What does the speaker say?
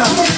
자.